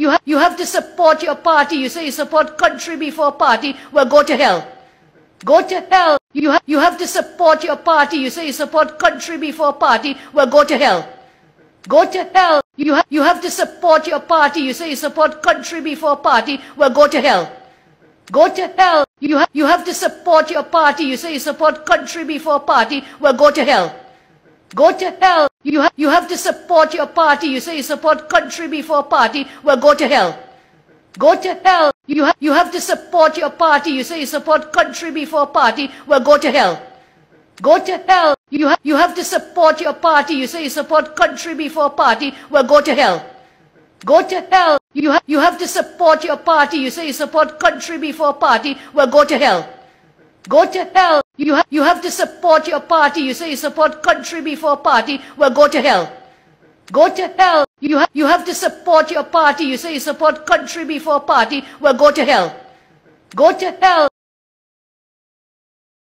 You, ha- you have to support your party. You say you support country before party. Well, go to hell. Go to hell. You, ha- you have to support your party. You say you support country before party. Well, go to hell. Go to hell. You, ha- you have to support your party. You say you support country before party. Well, go to hell. Go to hell. You, ha- you have to support your party. You say you support country before party. Well, go to hell. Go to hell. You, ha- you have to support your party. You say you support country before party. Well, go to hell. Go to hell. You, ha- you have to support your party. You say you support country before party. Well, go to hell. Go to hell. You, ha- you have to support your party. You say you support country before party. Well, go to hell. Go to hell. You, ha- you have to support your party. You say you support country before party. Well, go to hell. Go to hell. You, ha- you have to support your party. You say you support country before party. Well, go to hell. Go to hell. You, ha- you have to support your party. You say you support country before party. Well, go to hell. Go to hell.